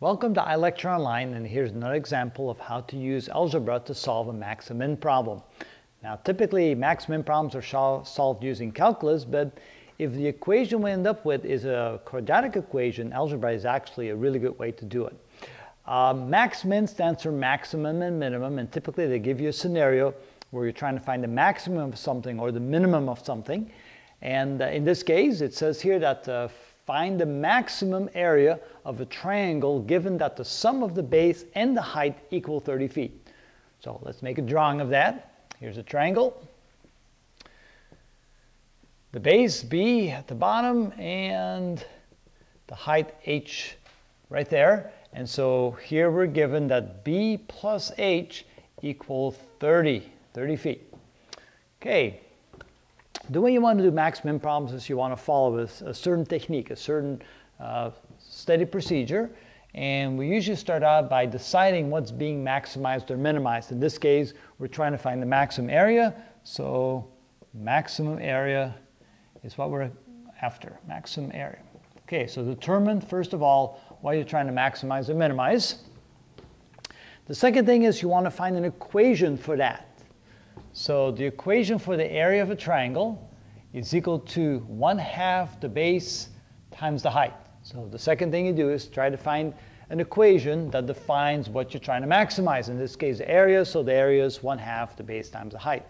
Welcome to iLecture Online and here's another example of how to use algebra to solve a max and min problem. Now typically max min problems are solved using calculus but if the equation we end up with is a quadratic equation, algebra is actually a really good way to do it. Uh, max min stands for maximum and minimum and typically they give you a scenario where you're trying to find the maximum of something or the minimum of something. And uh, in this case it says here that uh, find the maximum area of a triangle given that the sum of the base and the height equal 30 feet. So let's make a drawing of that. Here's a triangle. The base B at the bottom and the height H right there. And so here we're given that B plus H equal 30, 30 feet. Okay, the way you want to do max min problems is you want to follow a, a certain technique, a certain uh, steady procedure. And we usually start out by deciding what's being maximized or minimized. In this case, we're trying to find the maximum area. So maximum area is what we're after, maximum area. Okay, so determine, first of all, what you're trying to maximize or minimize. The second thing is you want to find an equation for that. So the equation for the area of a triangle is equal to 1 half the base times the height. So the second thing you do is try to find an equation that defines what you're trying to maximize. In this case, the area, so the area is 1 half the base times the height.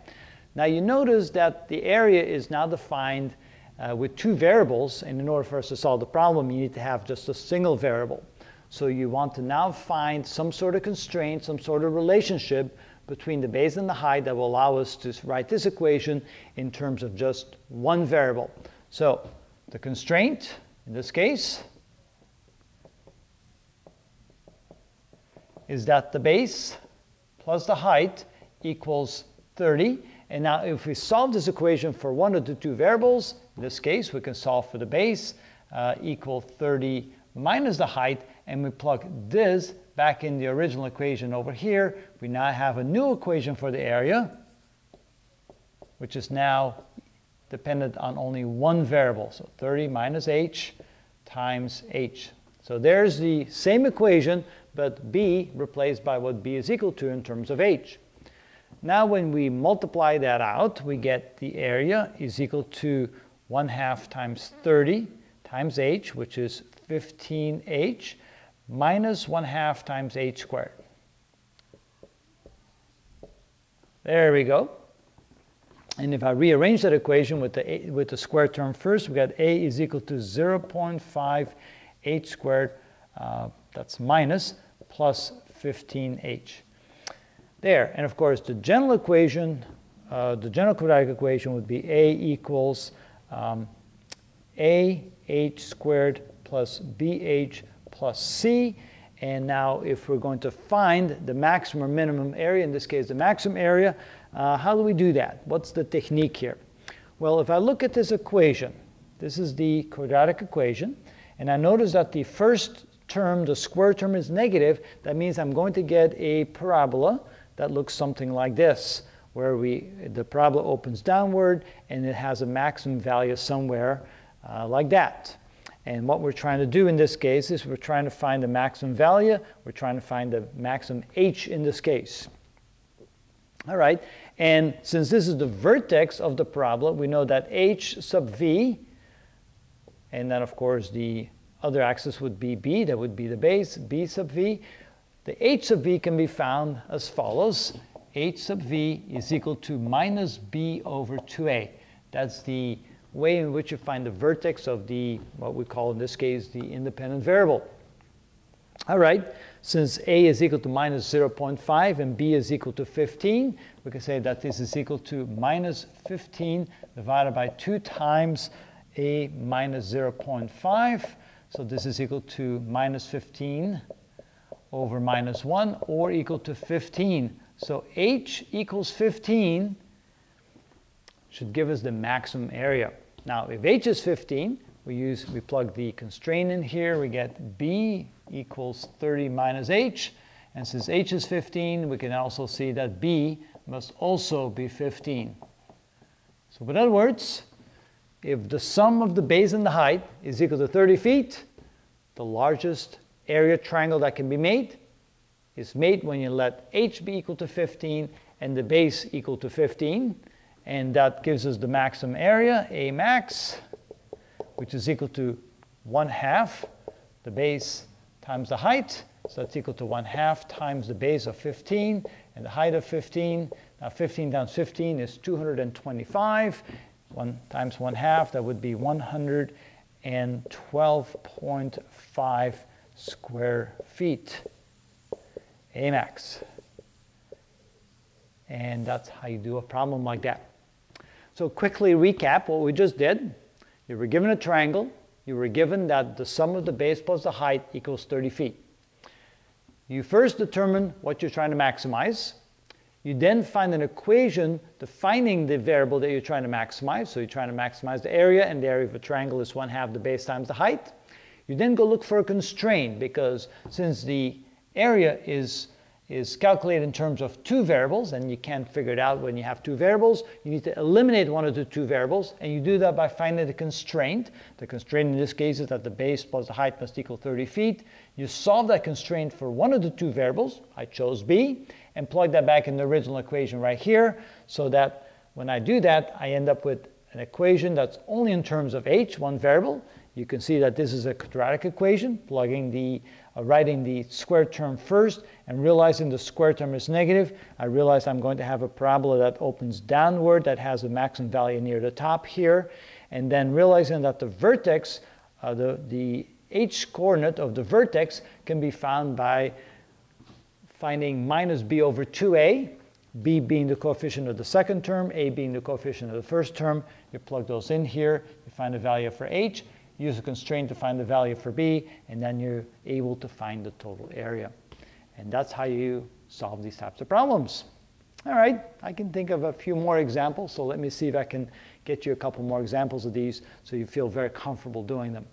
Now you notice that the area is now defined uh, with two variables, and in order for us to solve the problem, you need to have just a single variable. So you want to now find some sort of constraint, some sort of relationship between the base and the height that will allow us to write this equation in terms of just one variable. So the constraint, in this case, is that the base plus the height equals 30. And now if we solve this equation for one of the two variables, in this case we can solve for the base uh, equal 30 minus the height, and we plug this back in the original equation over here, we now have a new equation for the area, which is now dependent on only one variable. So 30 minus h times h. So there's the same equation, but b replaced by what b is equal to in terms of h. Now when we multiply that out, we get the area is equal to 1 half times 30 times h, which is 15h minus 1 half times h squared. There we go. And if I rearrange that equation with the, a, with the square term first, we got a is equal to 0.5 h squared, uh, that's minus, plus 15h. There, and of course the general equation, uh, the general quadratic equation would be a equals um, a h squared plus bh plus c. And now if we're going to find the maximum or minimum area, in this case the maximum area, uh, how do we do that? What's the technique here? Well, if I look at this equation, this is the quadratic equation, and I notice that the first term, the square term is negative, that means I'm going to get a parabola that looks something like this, where we, the parabola opens downward and it has a maximum value somewhere uh, like that. And what we're trying to do in this case is we're trying to find the maximum value. We're trying to find the maximum h in this case. All right, and since this is the vertex of the parabola, we know that h sub v, and then of course the other axis would be b, that would be the base, b sub v. The h sub v can be found as follows. h sub v is equal to minus b over 2a. That's the way in which you find the vertex of the, what we call in this case, the independent variable. All right, since a is equal to minus 0.5 and b is equal to 15, we can say that this is equal to minus 15 divided by 2 times a minus 0.5. So this is equal to minus 15 over minus 1 or equal to 15. So h equals 15 should give us the maximum area. Now, if h is 15, we use we plug the constraint in here. We get b equals 30 minus h. And since h is 15, we can also see that b must also be 15. So in other words, if the sum of the base and the height is equal to 30 feet, the largest area triangle that can be made is made when you let h be equal to 15 and the base equal to 15. And that gives us the maximum area, A max, which is equal to 1 half the base times the height. So that's equal to 1 half times the base of 15 and the height of 15. Now 15 times 15 is 225. 1 times 1 half, that would be 112.5 square feet. AMAX. And that's how you do a problem like that. So quickly recap what we just did. You were given a triangle. You were given that the sum of the base plus the height equals 30 feet. You first determine what you're trying to maximize. You then find an equation defining the variable that you're trying to maximize. So you're trying to maximize the area, and the area of a triangle is 1 half the base times the height. You then go look for a constraint, because since the area is is calculated in terms of two variables, and you can't figure it out when you have two variables. You need to eliminate one of the two variables, and you do that by finding the constraint. The constraint in this case is that the base plus the height must equal 30 feet. You solve that constraint for one of the two variables, I chose B, and plug that back in the original equation right here, so that when I do that, I end up with an equation that's only in terms of h, one variable. You can see that this is a quadratic equation, plugging the writing the square term first and realizing the square term is negative, I realize I'm going to have a parabola that opens downward that has a maximum value near the top here. And then realizing that the vertex, uh, the, the h coordinate of the vertex can be found by finding minus b over 2a, b being the coefficient of the second term, a being the coefficient of the first term. You plug those in here, you find the value for h, use a constraint to find the value for b, and then you're able to find the total area. And that's how you solve these types of problems. All right, I can think of a few more examples, so let me see if I can get you a couple more examples of these so you feel very comfortable doing them.